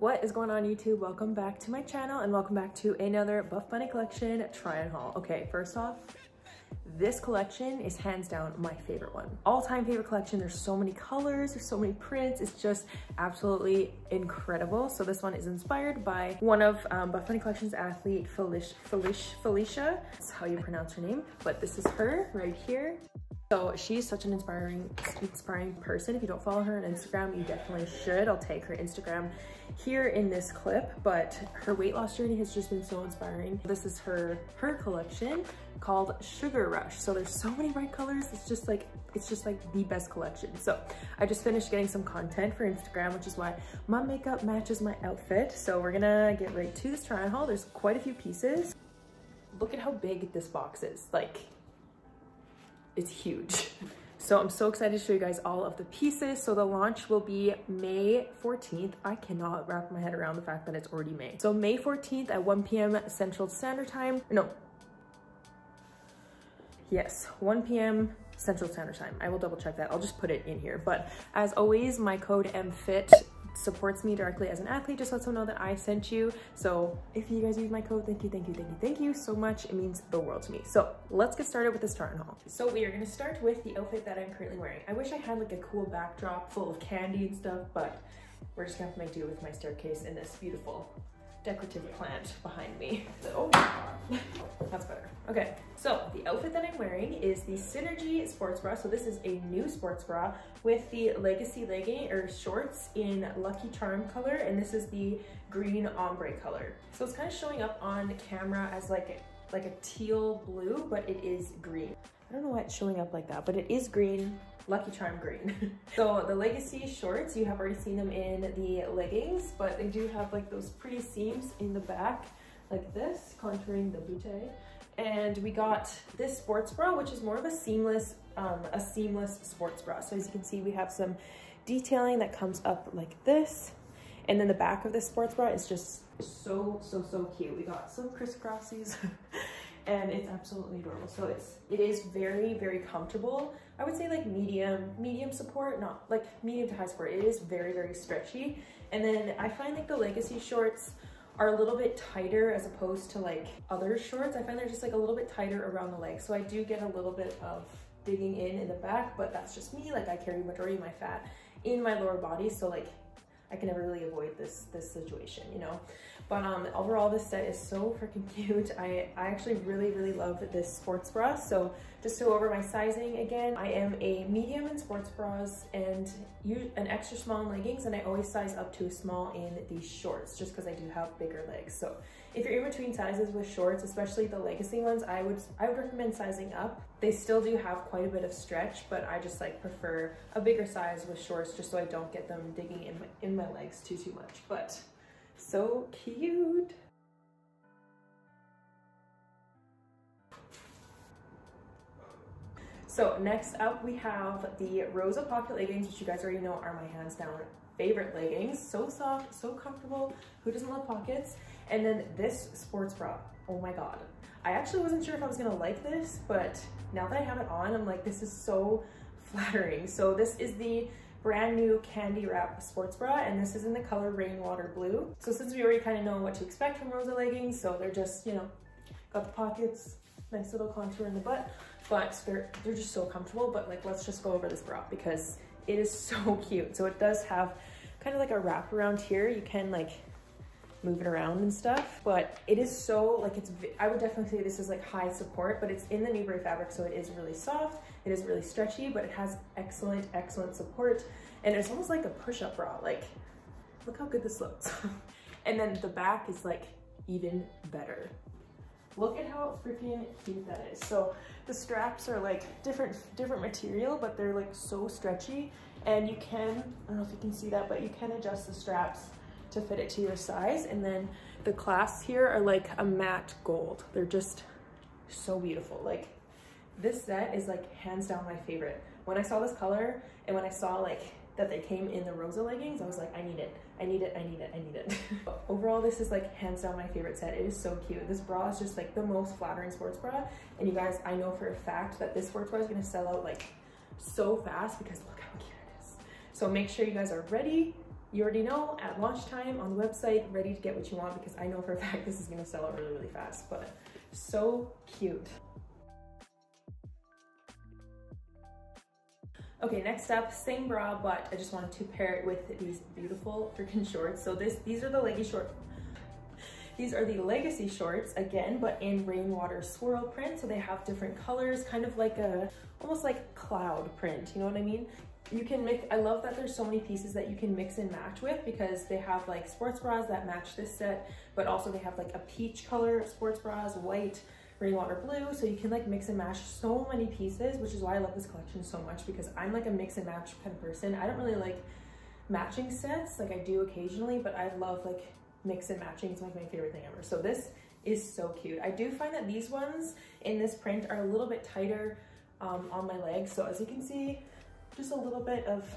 What is going on YouTube? Welcome back to my channel and welcome back to another Buff Bunny Collection try on haul. Okay, first off, this collection is hands down my favorite one. All-time favorite collection. There's so many colors, there's so many prints. It's just absolutely incredible. So this one is inspired by one of um, Buff Bunny Collection's athlete, Felicia, Felicia, Felicia. That's how you pronounce her name. But this is her right here. So she's such an inspiring, inspiring person. If you don't follow her on Instagram, you definitely should. I'll take her Instagram here in this clip, but her weight loss journey has just been so inspiring. This is her, her collection called Sugar Rush. So there's so many bright colors. It's just like, it's just like the best collection. So I just finished getting some content for Instagram, which is why my makeup matches my outfit. So we're gonna get right to this try on haul. There's quite a few pieces. Look at how big this box is. Like, it's huge. So I'm so excited to show you guys all of the pieces. So the launch will be May 14th. I cannot wrap my head around the fact that it's already May. So May 14th at 1 p.m. Central Standard Time. No. Yes, 1 p.m. Central Standard Time. I will double check that. I'll just put it in here. But as always, my code EMFIT supports me directly as an athlete just lets them know that I sent you. So if you guys use my code, thank you, thank you, thank you, thank you so much. It means the world to me. So let's get started with this try on haul. So we are gonna start with the outfit that I'm currently wearing. I wish I had like a cool backdrop full of candy and stuff, but we're just gonna have to make do with my staircase in this beautiful decorative plant behind me. So, oh, that's better. Okay, so the outfit that I'm wearing is the Synergy sports bra. So this is a new sports bra with the Legacy legging or shorts in Lucky Charm color, and this is the green ombre color. So it's kind of showing up on camera as like a, like a teal blue, but it is green. I don't know why it's showing up like that, but it is green Lucky Charm green. so the Legacy shorts, you have already seen them in the leggings, but they do have like those pretty seams in the back like this, contouring the bootay. And we got this sports bra, which is more of a seamless, um, a seamless sports bra. So as you can see, we have some detailing that comes up like this. And then the back of this sports bra is just so, so, so cute. We got some crisscrossies and it's absolutely adorable. So it's, it is very, very comfortable. I would say like medium, medium support, not like medium to high support. It is very, very stretchy. And then I find like the Legacy shorts are a little bit tighter as opposed to like other shorts. I find they're just like a little bit tighter around the legs. So I do get a little bit of digging in in the back, but that's just me. Like I carry majority of my fat in my lower body. So like I can never really avoid this, this situation, you know? But um, overall, this set is so freaking cute. I, I actually really, really love this sports bra. So just to go over my sizing again, I am a medium in sports bras and use an extra small in leggings, and I always size up to a small in these shorts just because I do have bigger legs. So if you're in between sizes with shorts, especially the legacy ones, I would I would recommend sizing up. They still do have quite a bit of stretch, but I just like prefer a bigger size with shorts just so I don't get them digging in my, in my legs too, too much. But so cute. So next up we have the Rosa Pocket leggings, which you guys already know are my hands down favorite leggings. So soft, so comfortable. Who doesn't love pockets? And then this sports bra, oh my God. I actually wasn't sure if I was gonna like this, but now that I have it on, I'm like, this is so flattering. So this is the brand new candy wrap sports bra and this is in the color rainwater blue so since we already kind of know what to expect from rosa leggings so they're just you know got the pockets nice little contour in the butt but they're they're just so comfortable but like let's just go over this bra because it is so cute so it does have kind of like a wrap around here you can like move it around and stuff but it is so like it's i would definitely say this is like high support but it's in the Nubray fabric so it is really soft it is really stretchy, but it has excellent, excellent support. And it's almost like a push-up bra. Like, look how good this looks. and then the back is like even better. Look at how freaking cute that is. So the straps are like different, different material, but they're like so stretchy. And you can, I don't know if you can see that, but you can adjust the straps to fit it to your size. And then the clasps here are like a matte gold. They're just so beautiful. Like this set is like hands down my favorite. When I saw this color and when I saw like that they came in the Rosa leggings, I was like, I need it, I need it, I need it, I need it. overall, this is like hands down my favorite set. It is so cute. This bra is just like the most flattering sports bra. And you guys, I know for a fact that this sports bra is gonna sell out like so fast because look how cute it is. So make sure you guys are ready you already know at launch time on the website, ready to get what you want because I know for a fact this is gonna sell out really, really fast, but so cute. Okay, next up, same bra, but I just wanted to pair it with these beautiful freaking shorts. So this, these are the leggy short, these are the Legacy shorts again, but in rainwater swirl print. So they have different colors, kind of like a, almost like cloud print, you know what I mean? You can mix, I love that there's so many pieces that you can mix and match with because they have like sports bras that match this set, but also they have like a peach color sports bras, white, rainwater blue. So you can like mix and match so many pieces, which is why I love this collection so much because I'm like a mix and match kind of person. I don't really like matching sets, like I do occasionally, but I love like mix and matching. It's like my favorite thing ever. So this is so cute. I do find that these ones in this print are a little bit tighter um, on my legs. So as you can see, just a little bit of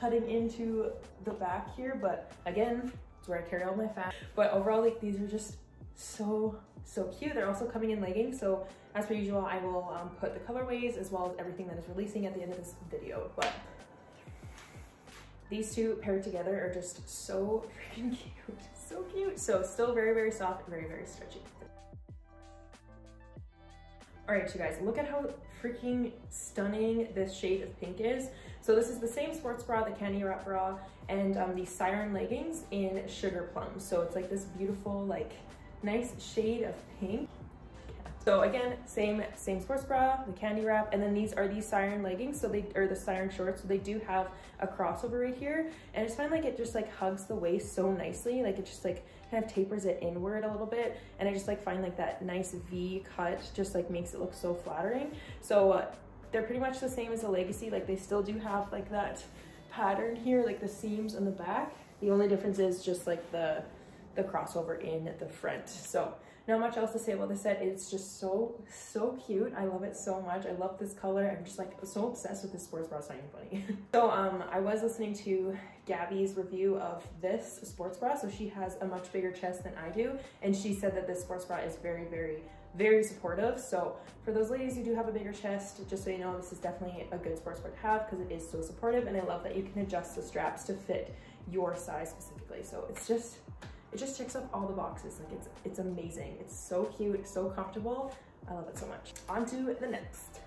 cutting into the back here, but again, it's where I carry all my fat. But overall, like these are just so, so cute. They're also coming in leggings. So as per usual, I will um, put the colorways as well as everything that is releasing at the end of this video. But these two paired together are just so freaking cute so cute. So still very, very soft, and very, very stretchy. All right, you guys, look at how freaking stunning this shade of pink is. So this is the same sports bra, the candy wrap bra, and um, the siren leggings in sugar plum. So it's like this beautiful, like nice shade of pink. So again, same same sports bra, the candy wrap, and then these are these siren leggings, so they or the siren shorts. So they do have a crossover right here, and I just find like it just like hugs the waist so nicely, like it just like kind of tapers it inward a little bit, and I just like find like that nice V cut just like makes it look so flattering. So uh, they're pretty much the same as the Legacy, like they still do have like that pattern here, like the seams on the back. The only difference is just like the the crossover in at the front. So not much else to say about this set. It's just so, so cute. I love it so much. I love this color. I'm just like so obsessed with this sports bra. It's not even funny. so um, I was listening to Gabby's review of this sports bra. So she has a much bigger chest than I do. And she said that this sports bra is very, very, very supportive. So for those ladies who do have a bigger chest, just so you know, this is definitely a good sports bra to have because it is so supportive. And I love that you can adjust the straps to fit your size specifically. So it's just, it just checks off all the boxes. Like it's, it's amazing. It's so cute, so comfortable. I love it so much. On to the next.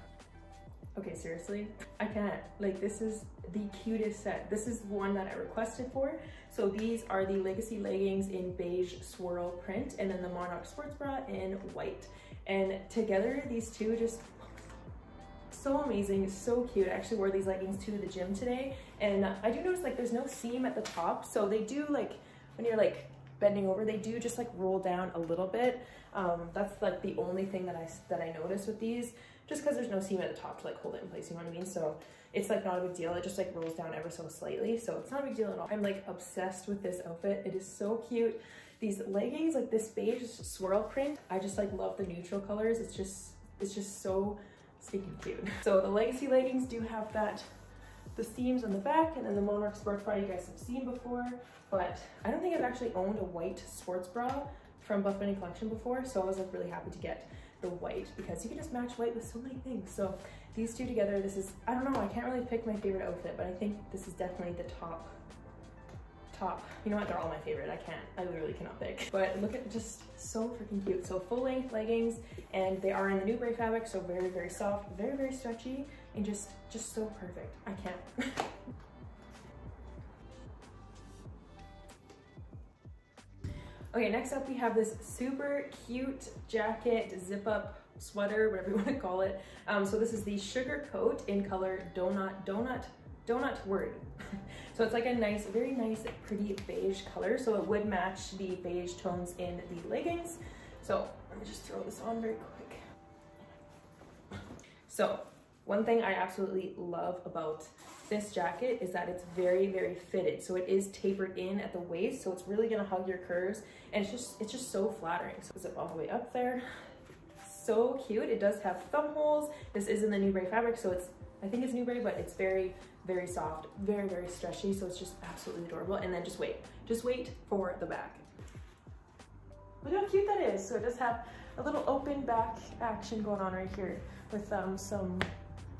Okay, seriously, I can't. Like this is the cutest set. This is the one that I requested for. So these are the Legacy leggings in beige swirl print and then the Monarch sports bra in white. And together, these two just so amazing, so cute. I actually wore these leggings to the gym today and I do notice like there's no seam at the top. So they do like, when you're like bending over, they do just like roll down a little bit. Um, that's like the only thing that I, that I notice with these, just because there's no seam at the top to like hold it in place, you know what I mean? So it's like not a big deal. It just like rolls down ever so slightly. So it's not a big deal at all. I'm like obsessed with this outfit. It is so cute. These leggings, like this beige swirl print, I just like love the neutral colors. It's just, it's just so stinking cute. So the Legacy leggings do have that the seams on the back and then the Monarch sports bra you guys have seen before, but I don't think I've actually owned a white sports bra from Buff Bunny Collection before, so I was like really happy to get the white because you can just match white with so many things. So these two together, this is, I don't know, I can't really pick my favorite outfit, but I think this is definitely the top top. You know what, they're all my favorite. I can't, I literally cannot pick. But look at just so freaking cute. So full length leggings and they are in the Nubray fabric, so very, very soft, very, very stretchy and just, just so perfect. I can't. okay, next up we have this super cute jacket, zip up sweater, whatever you want to call it. Um, so this is the Sugar Coat in color Donut, Donut, Donut Word. so it's like a nice, very nice, pretty beige color. So it would match the beige tones in the leggings. So let me just throw this on very quick. So one thing I absolutely love about this jacket is that it's very, very fitted. So it is tapered in at the waist. So it's really gonna hug your curves. And it's just, it's just so flattering. So zip all the way up there. So cute. It does have thumb holes. This is in the Nubray fabric. So it's, I think it's Nubray, but it's very, very soft, very, very stretchy. So it's just absolutely adorable. And then just wait, just wait for the back. Look how cute that is. So it does have a little open back action going on right here with um, some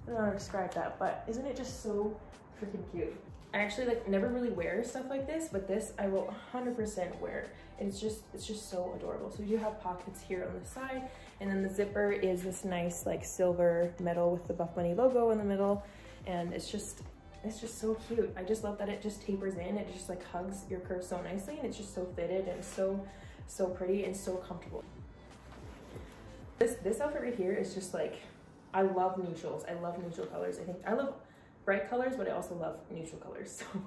I don't know how to describe that, but isn't it just so freaking cute? I actually like never really wear stuff like this, but this I will 100% wear. It's just, it's just so adorable. So you do have pockets here on the side, and then the zipper is this nice like silver metal with the Buff Bunny logo in the middle. And it's just, it's just so cute. I just love that it just tapers in. It just like hugs your curves so nicely and it's just so fitted and so, so pretty and so comfortable. This, this outfit right here is just like, I love neutrals. I love neutral colors. I think I love bright colors, but I also love neutral colors. So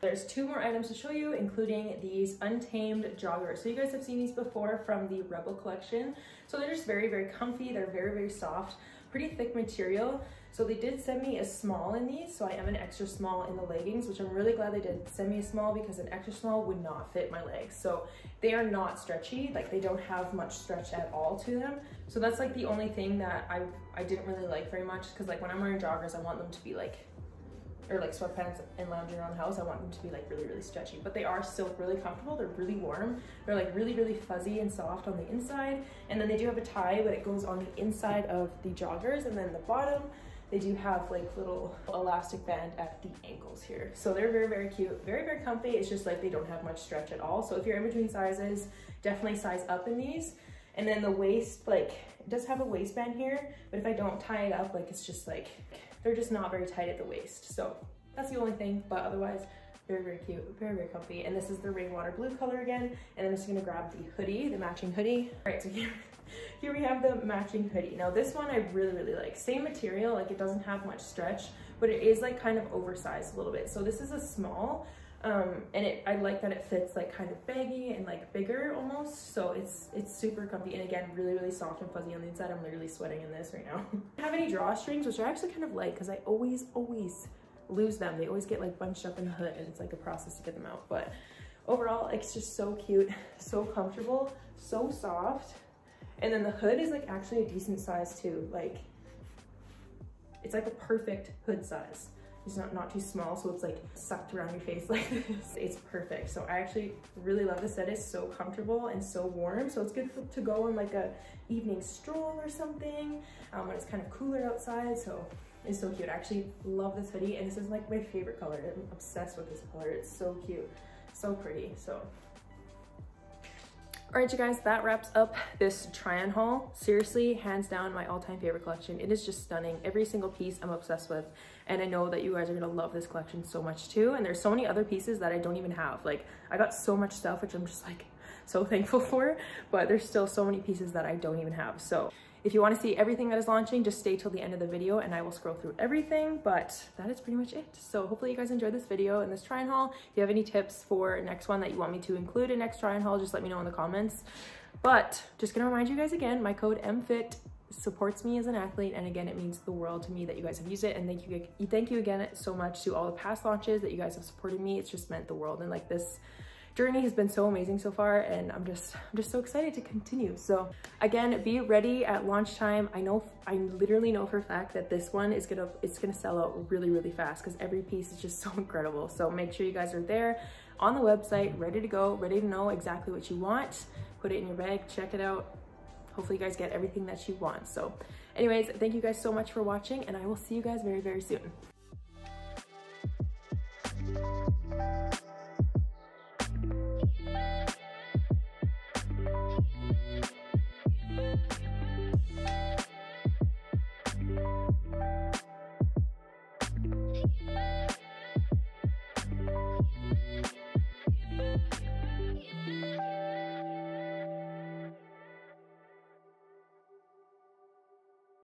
There's two more items to show you, including these Untamed joggers. So you guys have seen these before from the Rebel collection. So they're just very, very comfy. They're very, very soft, pretty thick material. So they did send me a small in these, so I am an extra small in the leggings, which I'm really glad they did send me a small because an extra small would not fit my legs. So they are not stretchy, like they don't have much stretch at all to them. So that's like the only thing that I, I didn't really like very much because like when I'm wearing joggers, I want them to be like or like sweatpants and lounging around the house, I want them to be like really, really stretchy. But they are still really comfortable. They're really warm. They're like really, really fuzzy and soft on the inside. And then they do have a tie, but it goes on the inside of the joggers. And then the bottom, they do have like little elastic band at the ankles here. So they're very, very cute. Very, very comfy. It's just like they don't have much stretch at all. So if you're in between sizes, definitely size up in these. And then the waist, like, it does have a waistband here, but if I don't tie it up, like, it's just like, they're just not very tight at the waist. So that's the only thing, but otherwise, very, very cute, very, very comfy. And this is the rainwater blue color again. And I'm just gonna grab the hoodie, the matching hoodie. All right, so here, here we have the matching hoodie. Now this one I really, really like. Same material, like it doesn't have much stretch, but it is like kind of oversized a little bit. So this is a small, um, and it, I like that it fits like kind of baggy and like bigger almost. So it's it's super comfy and again, really, really soft and fuzzy on the inside. I'm literally sweating in this right now. I have any drawstrings, which I actually kind of like because I always, always lose them. They always get like bunched up in the hood and it's like a process to get them out. But overall, it's just so cute, so comfortable, so soft. And then the hood is like actually a decent size too. Like it's like a perfect hood size. It's not, not too small, so it's like sucked around your face like this. It's perfect. So I actually really love this set. It's so comfortable and so warm. So it's good for, to go on like a evening stroll or something um, when it's kind of cooler outside. So it's so cute. I actually love this hoodie and this is like my favorite color. I'm obsessed with this color. It's so cute, so pretty. So all right, you guys, that wraps up this try-on haul. Seriously, hands down, my all-time favorite collection. It is just stunning. Every single piece I'm obsessed with. And I know that you guys are gonna love this collection so much too. And there's so many other pieces that I don't even have. Like, I got so much stuff, which I'm just like so thankful for, but there's still so many pieces that I don't even have. So if you want to see everything that is launching, just stay till the end of the video and I will scroll through everything, but that is pretty much it. So hopefully you guys enjoyed this video and this try and haul. If you have any tips for next one that you want me to include in next try and haul, just let me know in the comments. But just gonna remind you guys again, my code EMFIT supports me as an athlete and again it means the world to me that you guys have used it and thank you thank you again so much to all the past launches that you guys have supported me it's just meant the world and like this journey has been so amazing so far and I'm just I'm just so excited to continue. So again, be ready at launch time. I know I literally know for a fact that this one is gonna it's gonna sell out really really fast because every piece is just so incredible. So make sure you guys are there on the website, ready to go, ready to know exactly what you want. Put it in your bag, check it out. Hopefully you guys get everything that you want. So anyways, thank you guys so much for watching and I will see you guys very, very soon.